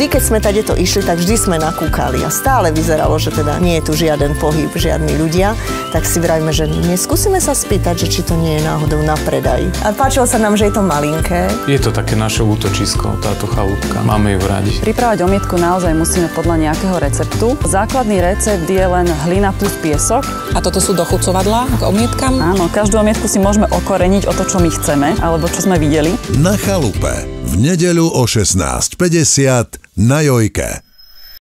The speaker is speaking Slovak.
vždy, keď sme tadeto išli, tak vždy sme nakúkali a stále vyzeralo, že teda nie je tu žiaden pohyb, žiadni ľudia, tak si vrajme, že neskúsime sa spýtať, že či to nie je náhodou na predaj. A páčilo sa nám, že je to malinké. Je to také naše útočisko, táto chalúbka. Máme ju radi. Pripravať omietku naozaj musíme podľa nejakého receptu. Základný recept je len hlina plus piesok. A toto sú dochucovadlá k omietkam? Áno, každú omietku si môžeme okoreniť o to, čo my chceme, alebo čo sme videli. Na chalupe v nedeľu o 16.50 na Jojke.